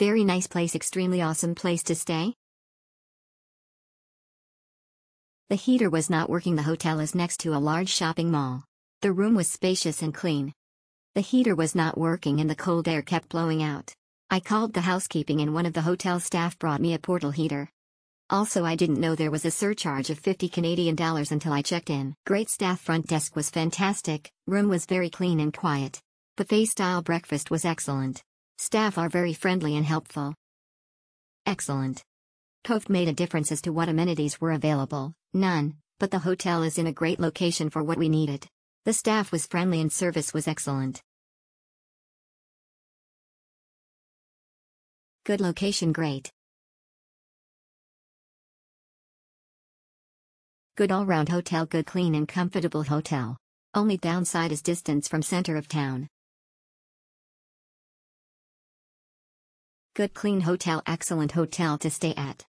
Very nice place extremely awesome place to stay. The heater was not working the hotel is next to a large shopping mall. The room was spacious and clean. The heater was not working and the cold air kept blowing out. I called the housekeeping and one of the hotel staff brought me a portal heater. Also I didn't know there was a surcharge of 50 Canadian dollars until I checked in. Great staff front desk was fantastic, room was very clean and quiet. Buffet style breakfast was excellent. Staff are very friendly and helpful. Excellent. COVID made a difference as to what amenities were available, none, but the hotel is in a great location for what we needed. The staff was friendly and service was excellent. Good location great. Good all-round hotel good clean and comfortable hotel. Only downside is distance from center of town. Good clean hotel excellent hotel to stay at.